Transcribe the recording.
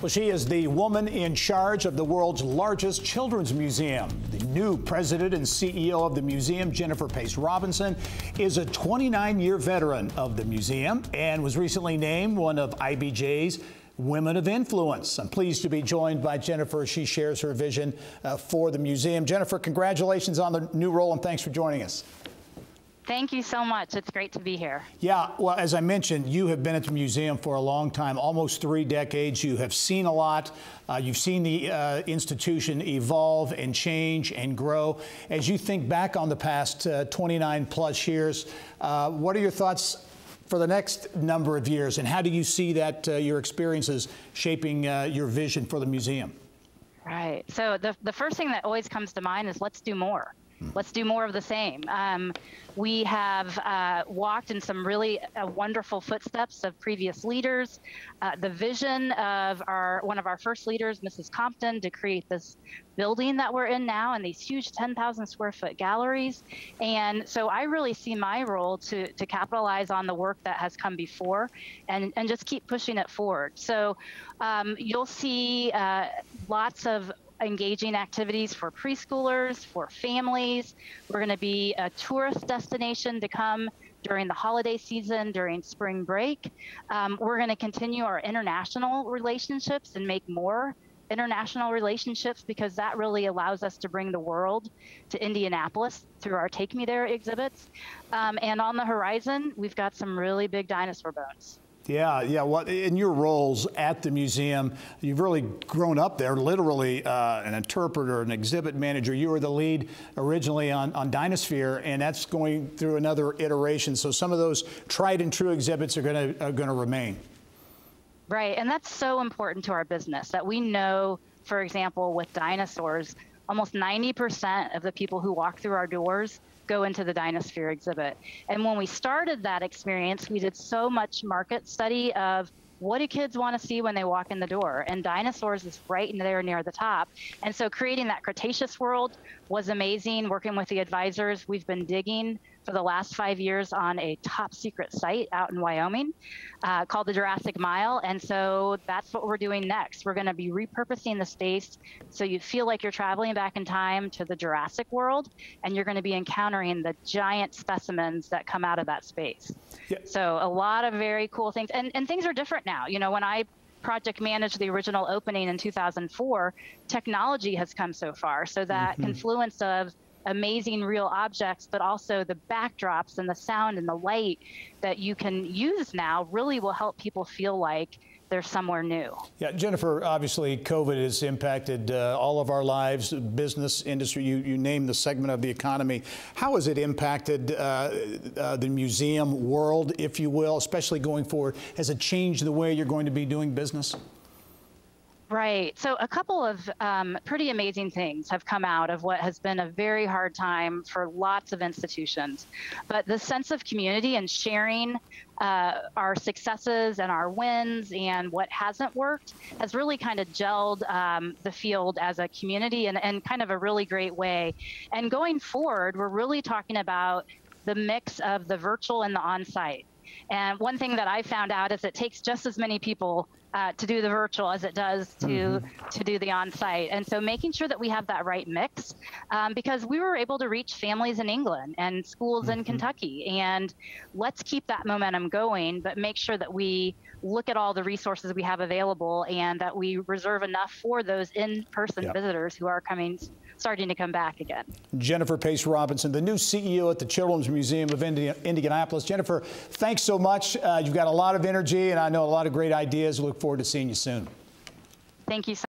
Well, she is the woman in charge of the world's largest children's museum. The new president and CEO of the museum, Jennifer Pace Robinson, is a 29 year veteran of the museum and was recently named one of IBJ's Women of Influence. I'm pleased to be joined by Jennifer. She shares her vision uh, for the museum. Jennifer, congratulations on the new role and thanks for joining us. Thank you so much. It's great to be here. Yeah, well, as I mentioned, you have been at the museum for a long time, almost three decades. You have seen a lot. Uh, you've seen the uh, institution evolve and change and grow. As you think back on the past uh, 29 plus years, uh, what are your thoughts for the next number of years, and how do you see that uh, your experiences shaping uh, your vision for the museum? Right. So the the first thing that always comes to mind is let's do more. Let's do more of the same. Um, we have uh, walked in some really uh, wonderful footsteps of previous leaders. Uh, the vision of our one of our first leaders, Mrs. Compton, to create this building that we're in now and these huge 10,000 square foot galleries. And so I really see my role to, to capitalize on the work that has come before and, and just keep pushing it forward. So um, you'll see uh, lots of engaging activities for preschoolers, for families. We're going to be a tourist destination to come during the holiday season, during spring break. Um, we're going to continue our international relationships and make more international relationships because that really allows us to bring the world to Indianapolis through our Take Me There exhibits. Um, and on the horizon, we've got some really big dinosaur bones. Yeah, yeah. Well, in your roles at the museum, you've really grown up there, literally uh, an interpreter, an exhibit manager. You were the lead originally on, on Dinosphere, and that's going through another iteration. So some of those tried and true exhibits are going to are going to remain. Right, and that's so important to our business that we know, for example, with dinosaurs, almost 90% of the people who walk through our doors go into the Dinosphere exhibit. And when we started that experience, we did so much market study of what do kids want to see when they walk in the door? And dinosaurs is right there near the top. And so creating that Cretaceous world was amazing. Working with the advisors, we've been digging for the last five years on a top secret site out in Wyoming uh, called the Jurassic Mile. And so that's what we're doing next. We're going to be repurposing the space so you feel like you're traveling back in time to the Jurassic world and you're going to be encountering the giant specimens that come out of that space. Yeah. So a lot of very cool things. And, and things are different now. You know, when I project managed the original opening in 2004, technology has come so far. So that mm-hmm. confluence of amazing real objects, but also the backdrops and the sound and the light that you can use now really will help people feel like they're somewhere new. Yeah, Jennifer, obviously COVID has impacted uh, all of our lives, business, industry, you, you name the segment of the economy. How has it impacted uh, uh, the museum world, if you will, especially going forward? Has it changed the way you're going to be doing business? Right. So, a couple of um, pretty amazing things have come out of what has been a very hard time for lots of institutions. But the sense of community and sharing uh, our successes and our wins and what hasn't worked has really kind of gelled um, the field as a community and, in kind of a really great way. And going forward, we're really talking about the mix of the virtual and the on site. And one thing that I found out is it takes just as many people uh, to do the virtual as it does to mm-hmm. to do the on-site. And so making sure that we have that right mix, um, because we were able to reach families in England and schools mm-hmm. in Kentucky, and let's keep that momentum going, but make sure that we look at all the resources we have available and that we reserve enough for those in-person yep. visitors who are coming starting to come back again. Jennifer Pace Robinson, the new CEO at the Children's Museum of Indianapolis. Jennifer, thanks so much. Uh, you've got a lot of energy, and I know a lot of great ideas. Look forward to seeing you soon. Thank you so